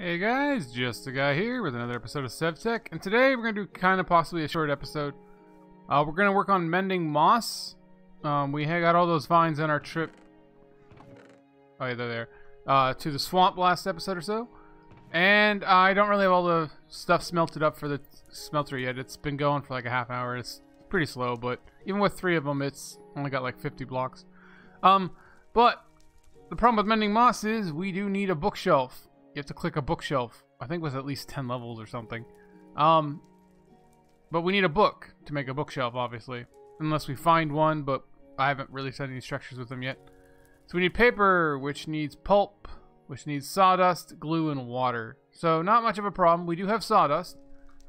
Hey guys, just a guy here with another episode of SevTech, and today we're gonna do kind of possibly a short episode. Uh, we're gonna work on mending moss. Um, we got all those vines on our trip. Oh yeah, they're there. Uh, to the swamp last episode or so, and I don't really have all the stuff smelted up for the smelter yet. It's been going for like a half hour. It's pretty slow, but even with three of them, it's only got like 50 blocks. Um, but the problem with mending moss is we do need a bookshelf. You have to click a bookshelf. I think was at least 10 levels or something. Um, but we need a book to make a bookshelf, obviously. Unless we find one, but I haven't really set any structures with them yet. So we need paper, which needs pulp, which needs sawdust, glue, and water. So not much of a problem. We do have sawdust.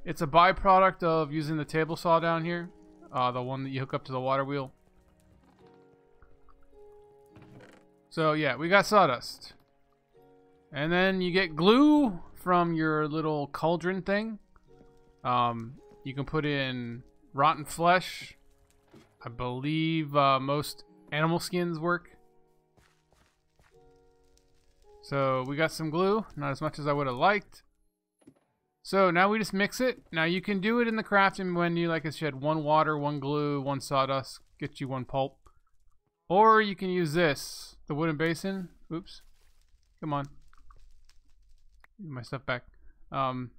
It's a byproduct of using the table saw down here. Uh, the one that you hook up to the water wheel. So yeah, we got sawdust. And then you get glue from your little cauldron thing. Um, you can put in rotten flesh. I believe uh, most animal skins work. So we got some glue, not as much as I would have liked. So now we just mix it. Now you can do it in the crafting menu, like I said, one water, one glue, one sawdust, get you one pulp. Or you can use this, the wooden basin. Oops. Come on. Get my stuff back. Um,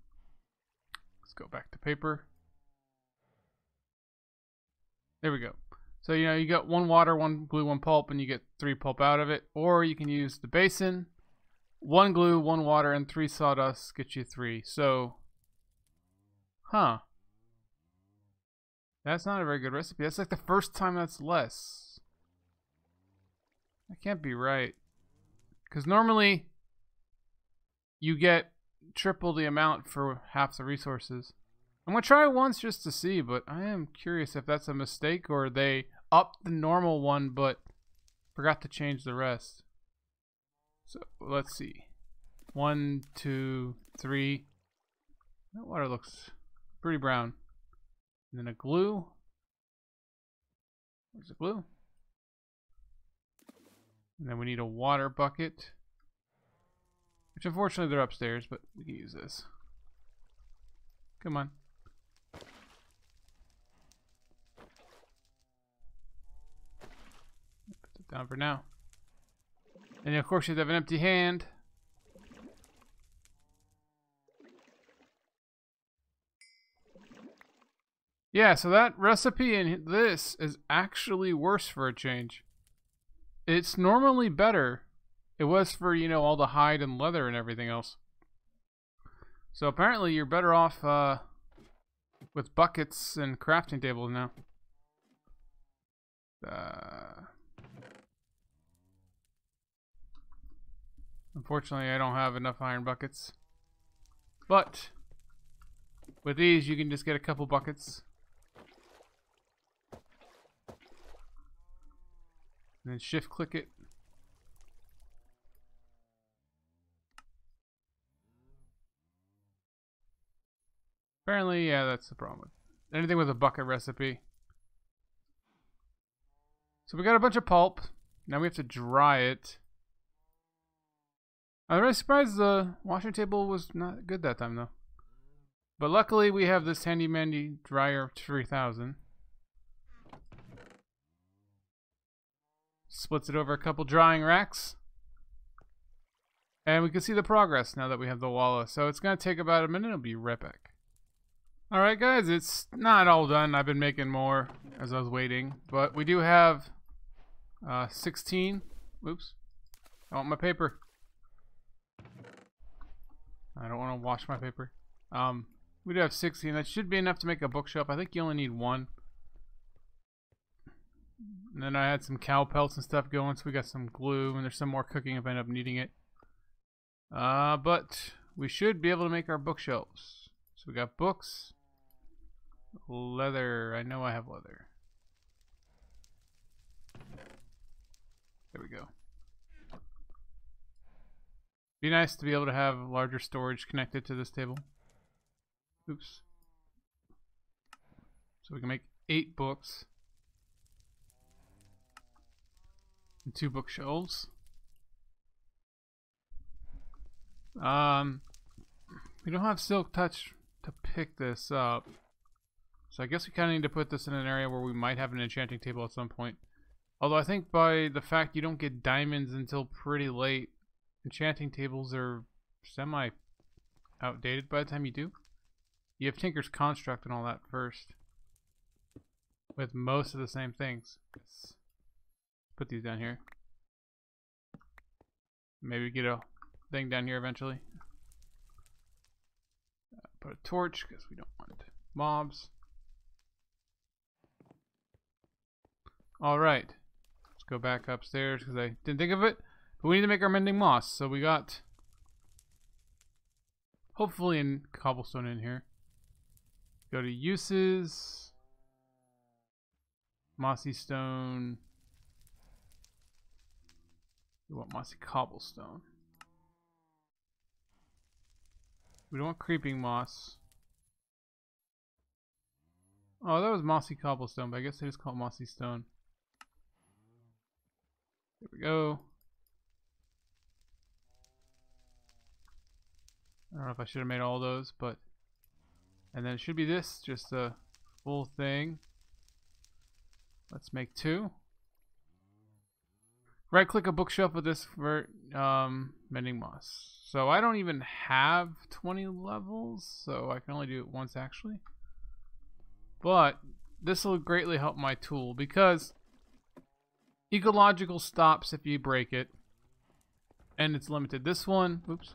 let's go back to paper. There we go. So, you know, you got one water, one glue, one pulp, and you get three pulp out of it. Or you can use the basin. One glue, one water, and three sawdust get you three. So, huh. That's not a very good recipe. That's like the first time that's less. That can't be right. Because normally, you get triple the amount for half the resources. I'm going to try once just to see, but I am curious if that's a mistake or they upped the normal one but forgot to change the rest. So let's see. One, two, three. That water looks pretty brown. And then a glue. There's a glue? And then we need a water bucket. Which unfortunately they're upstairs, but we can use this. Come on. Put it down for now. And of course you have an empty hand. Yeah, so that recipe in this is actually worse for a change. It's normally better. It was for, you know, all the hide and leather and everything else. So apparently you're better off uh, with buckets and crafting tables now. Uh, unfortunately, I don't have enough iron buckets. But with these, you can just get a couple buckets. And then shift click it. Apparently, yeah, that's the problem with anything with a bucket recipe. So we got a bunch of pulp. Now we have to dry it. I'm really surprised the washing table was not good that time though. But luckily we have this handy mandy dryer 3000. Splits it over a couple drying racks. And we can see the progress now that we have the WAILA. So it's going to take about a minute. It'll be right back. Alright guys, it's not all done. I've been making more as I was waiting. But we do have uh, 16. Oops. I want my paper. I don't want to wash my paper. Um, we do have 16. That should be enough to make a bookshelf. I think you only need one. And then I had some cow pelts and stuff going, so we got some glue, and there's some more cooking if I end up needing it. Uh, but we should be able to make our bookshelves. So we got books, leather. I know I have leather. There we go. Be nice to be able to have larger storage connected to this table. Oops. So we can make eight books. and two bookshelves. Um, We don't have Silk Touch to pick this up. So I guess we kind of need to put this in an area where we might have an enchanting table at some point. Although I think by the fact you don't get diamonds until pretty late, enchanting tables are semi outdated by the time you do. You have Tinker's Construct and all that first. With most of the same things. Let's put these down here. Maybe get a thing down here eventually. Uh, put a torch because we don't want mobs. Alright. Let's go back upstairs because I didn't think of it. But we need to make our mending moss. So we got hopefully in cobblestone in here. Go to uses. Mossy stone. We want mossy cobblestone. We don't want creeping moss. Oh, that was mossy cobblestone, but I guess they just call it mossy stone. There we go. I don't know if I should have made all those, but... And then it should be this, just a full thing. Let's make two. Right click a bookshelf with this for um, mending moss. So I don't even have 20 levels, so I can only do it once actually. But this will greatly help my tool because ecological stops if you break it and it's limited. This one, oops,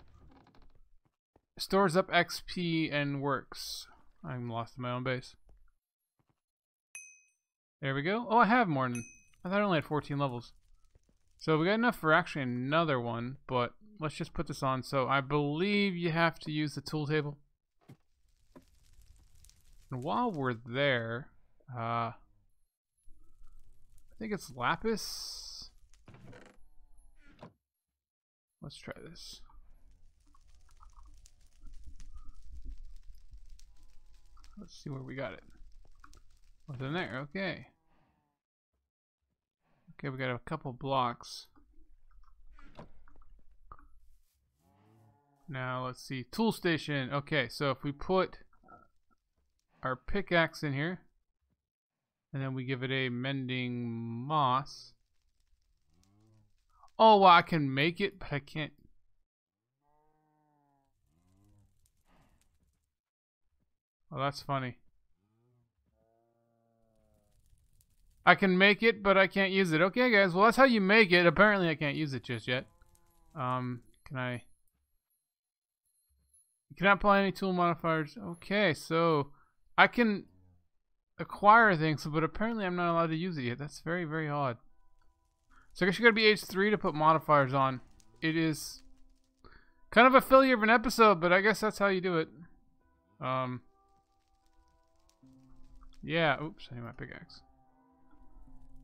stores up XP and works. I'm lost in my own base. There we go. Oh, I have more than... I thought I only had 14 levels. So we got enough for actually another one, but let's just put this on. So I believe you have to use the tool table. And while we're there, uh, think it's lapis. Let's try this. Let's see where we got it. What's in there? Okay. Okay, we got a couple blocks. Now let's see. Tool station. Okay, so if we put our pickaxe in here, and then we give it a mending moss. Oh, well, I can make it, but I can't. Oh, that's funny. I can make it, but I can't use it. Okay, guys. Well, that's how you make it. Apparently, I can't use it just yet. Um, can I? You cannot apply any tool modifiers. Okay, so I can acquire things, but apparently I'm not allowed to use it yet. That's very, very odd. So I guess you gotta be age 3 to put modifiers on. It is kind of a failure of an episode, but I guess that's how you do it. Um, yeah, oops, I need my pickaxe.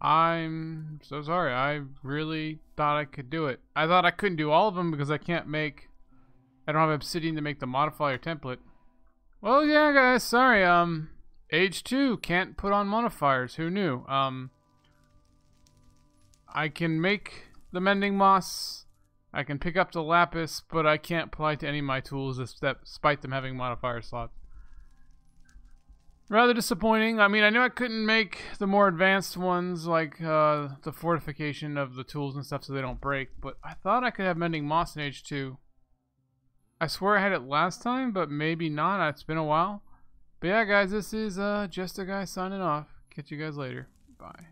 I'm so sorry. I really thought I could do it. I thought I couldn't do all of them because I can't make... I don't have obsidian to make the modifier template. Well, yeah, guys, sorry. Um, age 2 can't put on modifiers. Who knew? Um, I can make the mending moss. I can pick up the lapis, but I can't apply to any of my tools despite them having modifier slots. Rather disappointing. I mean, I knew I couldn't make the more advanced ones, like uh, the fortification of the tools and stuff so they don't break, but I thought I could have Mending Moss in Age 2. I swear I had it last time, but maybe not. It's been a while. But yeah, guys, this is uh, just a guy signing off. Catch you guys later. Bye.